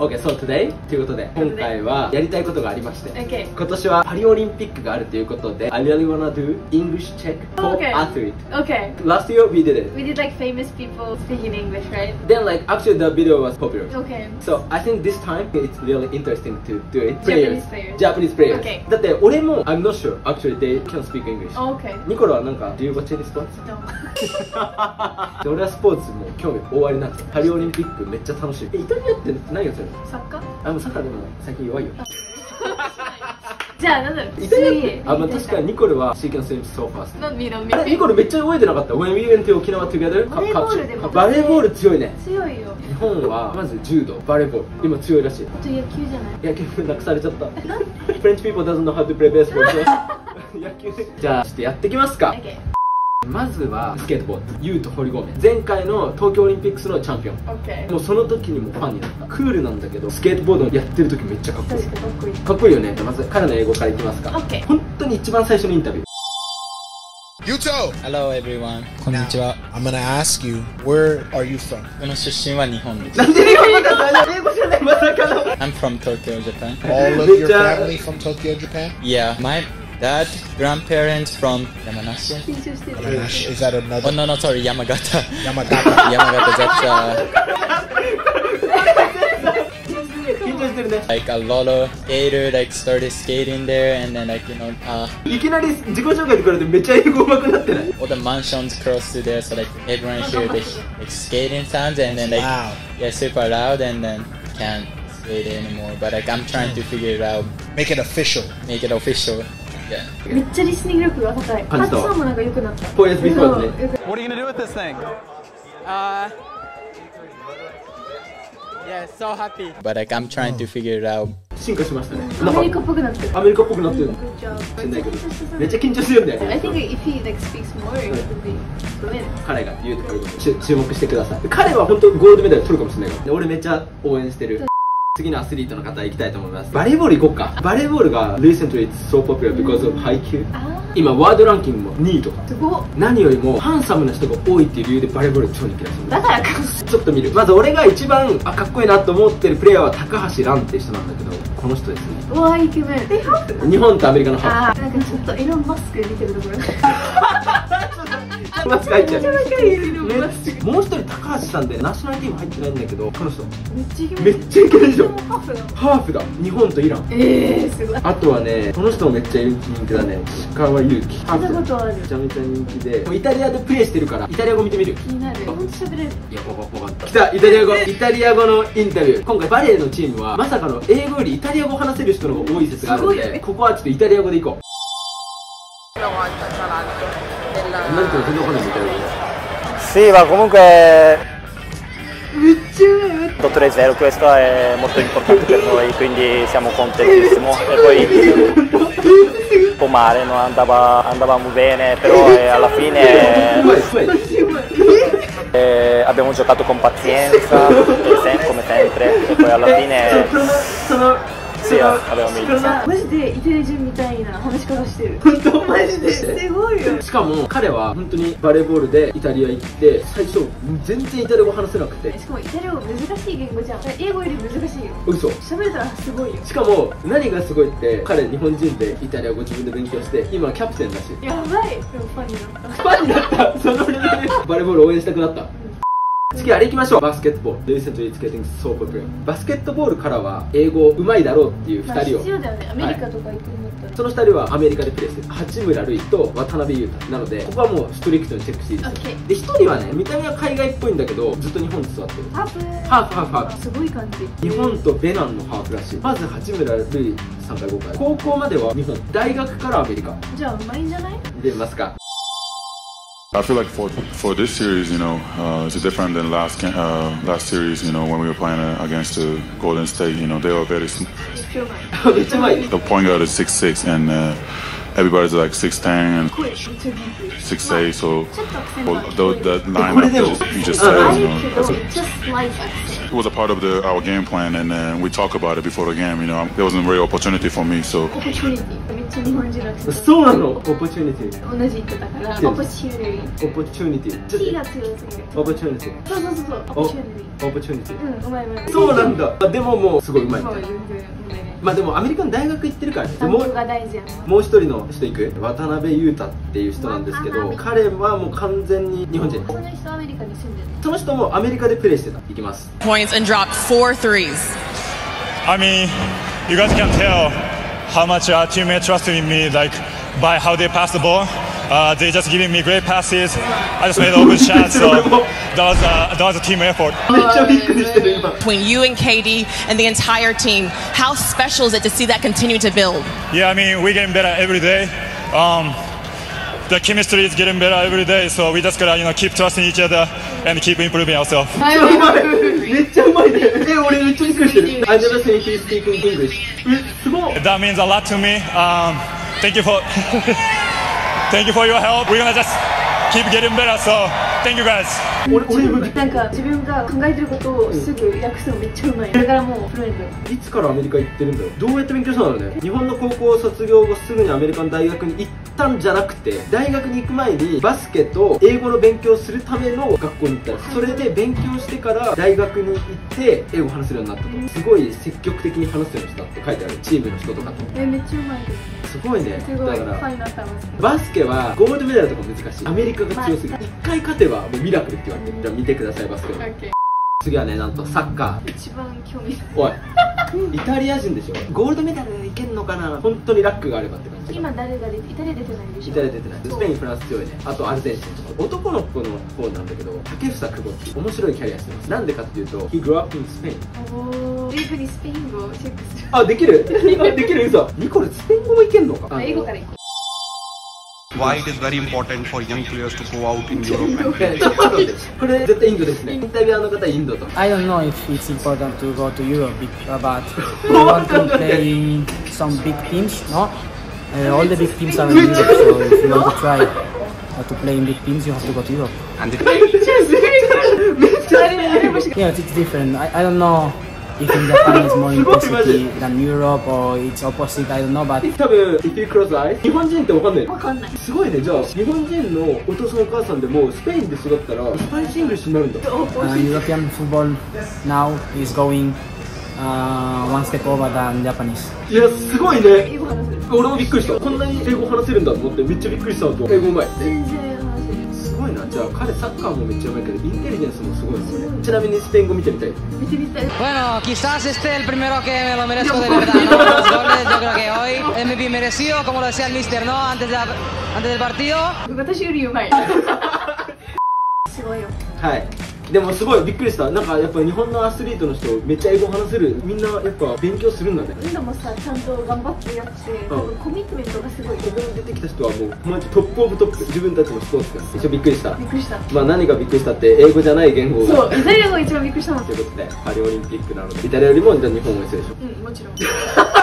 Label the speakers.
Speaker 1: OK so today ということで今回はやりたいことがありまして
Speaker 2: Okay.
Speaker 1: 今年はパリオリンピックがあるということで I really wanna do English check for
Speaker 2: Okay.
Speaker 1: athlete
Speaker 2: Okay.
Speaker 1: Last year we did it
Speaker 2: We did like famous people speaking English, right?
Speaker 1: Then like actually the video was popular
Speaker 2: Okay.
Speaker 1: So I think this time it's really interesting to do it
Speaker 2: Japanese players.
Speaker 1: Japanese players
Speaker 2: Okay.
Speaker 1: だって俺も I'm not sure actually they can speak English
Speaker 2: Okay.
Speaker 1: ニコラはなんか Do you watch any sports?
Speaker 2: No.
Speaker 1: で俺はスポーツも興味終わりなんですよパリオリンピックめっちゃ楽しいえイタリアって何が強いの
Speaker 2: サッカー
Speaker 1: あもうサッカーでも最近弱いよ。
Speaker 2: じゃあなんだろう。
Speaker 1: あまあ確かにニコルは She can swim so fast
Speaker 2: Not me, not me.
Speaker 1: あれニコルめっちゃ泳いでなかった。When we went to 沖縄 together
Speaker 2: バレーボールでも
Speaker 1: バレーボール強いね。
Speaker 2: 強いよ。
Speaker 1: 日本はまず柔道バレーボール今強いらしい。
Speaker 2: あと野球じゃない？
Speaker 1: 野球なくされちゃった。French people doesn't know how to play baseball. so 野球。ねじゃあちょっとやってきますか。
Speaker 2: Okay.
Speaker 1: まずはスケートボードユウと堀米。前回の東京オリンピックスのチャンピオン。
Speaker 2: Okay.
Speaker 1: もうその時にもファンになった。クールなんだけどスケートボードやってる時めっちゃかっこいい。
Speaker 2: 確かっこいい。
Speaker 1: かっこいいよね。まず彼の英語からいきますか。本当に一番最初のインタビュー。
Speaker 3: Yuto!
Speaker 4: Hello everyone. こんにちは
Speaker 3: I'm gonna ask you, where are you from?
Speaker 4: 僕の出身は日本です
Speaker 1: なんで日本語だ英語じゃない。まさかの。
Speaker 4: I'm from Tokyo, Japan.
Speaker 3: All of your family from Tokyo, Japan?
Speaker 4: Yeah, my dad, grandparents from Yamanashi
Speaker 2: 緊張してる
Speaker 3: Is that another
Speaker 4: Oh no, no, sorry, Yamagata
Speaker 3: Yamagata?
Speaker 4: Yamagata, that's uh,
Speaker 1: 緊張してるね
Speaker 4: like a lot of skater like started skating there and then like you know uh,
Speaker 1: いきなり自己紹介でこれでめっちゃ英語上手くなってない
Speaker 4: all the mansions close to there so like everyone hear the like skating sounds and then like
Speaker 3: Wow.
Speaker 4: yeah super loud and then can't skate anymore but like I'm trying to figure it out
Speaker 3: Make it official.
Speaker 4: make it official yeah
Speaker 2: めっちゃリスニング力が高い。
Speaker 1: 感じた。
Speaker 2: もなんか良くなった。
Speaker 1: 4S ビフォーズね
Speaker 5: What are you gonna do with this thing?
Speaker 4: Uh, yeah, so happy. But like I'm trying to figure it out.
Speaker 1: 進化しましたね。
Speaker 2: アメリカっぽくなってる。
Speaker 1: アメリカっぽくなってる。めっちゃ緊張してるんだよ
Speaker 2: I think if he like speaks more it would be fluent
Speaker 1: 彼が言うところ注注目してください。彼は本当ゴールドメダル取るかもしれないから。で俺めっちゃ応援してる次のアスリートの方行きたいと思います。バレーボール行こうか。バレーボールが recently it's so popular because of 配球
Speaker 2: あ
Speaker 1: 今ワードランキングも2位とか。
Speaker 2: ーすごっ。
Speaker 1: 何よりもハンサムな人が多いっていう理由でバレーボール超人気らしい
Speaker 2: だからか
Speaker 1: ちょっと見る。まず俺が一番あかっこいいなと思ってるプレイヤーは高橋藍っていう人なんだけどこの人ですね。
Speaker 2: うわイケメン。
Speaker 1: 日本とアメリカのハ
Speaker 2: あーなんかちょっとイーロン・マスク見てるところめっ
Speaker 1: ーフマスク入っちゃもう一人高橋さんでナショナルチーム入ってないんだけどこの人。
Speaker 2: めっちゃイケメン。
Speaker 1: めっちゃイケメンでしょ。
Speaker 2: ハーフだ。
Speaker 1: 日本とイラン。
Speaker 2: ええー、すごい。
Speaker 1: あとはねこの人もめっちゃ人気だね。石川祐希。ハ
Speaker 2: 聞いたことある。
Speaker 1: めちゃめちゃ人気で。イタリアでプレーしてるからイタリア語見てみる？
Speaker 2: 気になる。本当喋れる。
Speaker 1: いや、わかった。来た、イタリア語。イタリア語のインタビュー。今回バレーのチームは、まさかの英語よりイタリア語を話せる人の方が多い説があるので、ここはちょっとイタリア語でいこう。何か全然わかんないイタリア語。
Speaker 6: Sì, ma comunque 8-3-0 questo è molto importante per noi, quindi siamo contentissimo. E poi un po' male, non andava- andavamo bene, però eh, alla fine
Speaker 1: うまい、うまい。
Speaker 6: eh, abbiamo giocato con pazienza, e se- come sempre, e poi alla
Speaker 1: え
Speaker 6: fine
Speaker 1: その、その、
Speaker 6: sì, avevamo vinto.
Speaker 2: マジでイタリア人みたいな話し方してる。
Speaker 1: 本当？マジで？
Speaker 2: すごいよ。
Speaker 1: しかも彼は本当にバレーボールでイタリア行って最初全然イタリア語話せなくて。
Speaker 2: しかもイタリア語難しい言語じゃん。英語より難しいよ。
Speaker 1: 嘘。
Speaker 2: 喋れたらすごいよ。
Speaker 1: しかも何がすごいって彼日本人でイタリア語自分で勉強して今キャプテンだし。
Speaker 2: やばい。でもファンになった。
Speaker 1: ファンになった。そのレベルで。バレーボール応援したくなった次あれ行きましょう。バスケットボール。Recently it's getting so popular バスケットボールからは英語うまいだろうっていう
Speaker 2: まあ
Speaker 1: 2人を。
Speaker 2: 必要だよね。アメリカとか行くんだったら、
Speaker 1: その2人はアメリカでプレーしてる。八村塁と渡辺裕太。なのでここはもうストリクトにチェックしていいですよで1人はね見た目は海外っぽいんだけどずっと日本に座ってる。
Speaker 2: ハーフ？
Speaker 1: ハーフハーフハーフ。
Speaker 2: すごい感じ。
Speaker 1: 日本とベナンのハーフらしい。まず八村塁3回5回。高校までは日本大学からアメリカ。
Speaker 2: じゃあうまいんじゃない？
Speaker 1: 見てみますか
Speaker 7: I feel like for for this series, you know, uh, it's different than last uh, last series. You know, when we were playing uh, against the Golden State, you know, they were very. the point guard is six six, and uh, everybody's like six ten and six eight. So well, that lineup you just said, you know, it was a part of the, our game plan, and we talked about it before the game. You know, there wasn't really opportunity for me, so.
Speaker 2: トオポチュニティめっちゃ日本人の人
Speaker 1: そうなの？オポチュニティ
Speaker 2: 同じ人だから。
Speaker 1: そう
Speaker 2: opportunity
Speaker 1: オポチュニティ
Speaker 2: T が強すぎる。
Speaker 1: オポチュニティ
Speaker 2: そうそうそうそう
Speaker 1: お
Speaker 2: opportunity
Speaker 1: オポチュニティ
Speaker 2: うんうまいうまい
Speaker 1: そうなんだ。でももうすごいうまい。まあでもアメリカの大学行ってるからねもうもう一人の人行く？渡辺裕太っていう人なんですけど彼はもう完全に日本人。
Speaker 2: その人アメリカに住んでる
Speaker 1: その人もアメリカでプレーしてた。行きます。
Speaker 5: Points and dropped four threes.
Speaker 8: I mean, you guys can tell how much uh, our teammates trusted in me, like by how they pass the ball. Uh, they just giving me great passes. I just made open shots, so that was, uh, that was a team effort.
Speaker 5: Between you and KD and the entire team, how special is it to see that continue to build?
Speaker 8: Yeah, I mean, we're getting better every day. Um, the chemistry is getting better every day, so we just gotta you know keep trusting each other and keep improving ourselves.
Speaker 1: うまいめっちゃうまいねえ俺めっちゃびっくりしてる I never seen you speak in English えすごい
Speaker 8: That means a lot to me. Um, thank you for thank you for your help. We're gonna just keep getting better. So Thank you guys.
Speaker 2: なんか自分が考えてることをすぐ訳すのめっちゃうまい。だからもうフルエント
Speaker 1: つからアメリカ行ってるんだよどうやって勉強したんだろうね。日本の高校を卒業後すぐにアメリカの大学に行ったんじゃなくて大学に行く前にバスケと英語の勉強をするための学校に行った。らそれで勉強してから大学に行って英語を話せるようになったと。すごい積極的に話すようにしたって書いてあるチームの人とかと。
Speaker 2: えめっちゃうまい。けど
Speaker 1: すごいね。
Speaker 2: すごい。フ
Speaker 1: だからバスケはゴールドメダルとか難しい。アメリカが強すぎる。一回勝てばもうミラクルって言われてるじゃあ見てくださいバスケの次はねなんとサッカー。
Speaker 2: 一番興味
Speaker 1: おい。イタリア人でしょ。ゴールドメダルいけんのかな？本当にラックがあればって感じ
Speaker 2: 今誰が出てイタリア出てないでしょ。
Speaker 1: イタリア出てない。スペインフランス強いね。あとアルゼンチンとか。男の子の方なんだけど竹房久保っていう面白いキャリアしてます。なんでかっていうと He grew up in Spain
Speaker 2: おおリーグにスペイン語をチェックする。
Speaker 1: あできる？あ できる？嘘。ニコルスペイン語もいけんのか？
Speaker 2: あ英語からいこ
Speaker 9: why it is very important for young players to go out in Europe and
Speaker 1: えちょっと待ってこれ絶対インドですねインタビュアーの方インドと
Speaker 10: I don't know if it's important to go to Europe, uh, but we want to play in some big teams, no? Uh, all the big teams are in Europe, so if you want to try uh, to play in big teams, you have to go to Europe.
Speaker 9: and the
Speaker 2: あれあれもし
Speaker 10: Yes, it's different. I, I don't know If in Japan it's more intensity than Europe or it's opposite, I don't know, but
Speaker 1: 多分 If you close eyes 日本人ってわかんない
Speaker 2: わかんない
Speaker 1: すごいねじゃあ日本人のお父さんお母さんでもスペインで育ったら Spanish English になるんだ
Speaker 10: uh, European football now is going uh, one step over than Japanese.
Speaker 1: いやすごいね
Speaker 2: 英語話せる
Speaker 1: 俺もびっくりしたこんなに英語話せるんだと思ってめっちゃびっくりしたのと英語うまい
Speaker 2: 全然る
Speaker 1: すごいなじゃあ彼サッカーもめっちゃうまいけどインテリジェンスもすごいのねちなみにスペイン語見てみたい
Speaker 2: 見てみたい
Speaker 10: Bueno, quizás esté el primero que me lo merezco de verdad, ¿no? Los goles, yo creo que hoy MVP merecido, como lo decía el mister, ¿no? Antes, de, antes del partido.
Speaker 2: 私よりうまいすごいよ
Speaker 1: はいでもすごいびっくりした。なんかやっぱ日本のアスリートの人めっちゃ英語話せる。みんなやっぱ勉強するんだね。
Speaker 2: みんなもさちゃんと頑張ってやってコミットメントがすごい
Speaker 1: ここに出てきた人はもうマジトップオブトップ自分たちのスポーツが一応びっくりした。
Speaker 2: びっくりした
Speaker 1: まあ何がびっくりしたって英語じゃない言語。が
Speaker 2: そうイタリア語が一番びっくりしたもん
Speaker 1: ということでパリオリンピックなのでイタリアよりもじゃあ日本が強いでしょ。
Speaker 2: うんもちろん